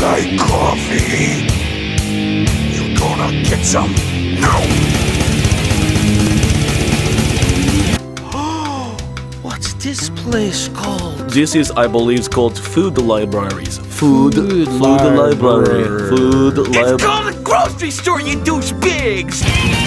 like coffee? You're gonna get some? now. What's this place called? This is, I believe, called food libraries. Food, Food food library. library, food It's called a grocery store, you douchebags!